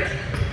Yeah.